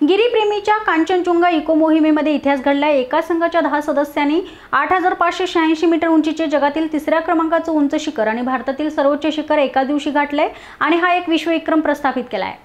गिरीप्रेमीच्या कांचनचुंगा eco मोहिमेमध्ये इतिहास घडला एका संघाच्या दहा सदस्यांनी आठ हजार पाचशे शहाऐंशी मीटर उंचीचे जगातील तिसऱ्या क्रमांकाचं उंच शिखर आणि भारतातील सर्वोच्च शिखर एका दिवशी गाठलंय आणि हा एक विश्वविक्रम प्रस्थापित केलाय.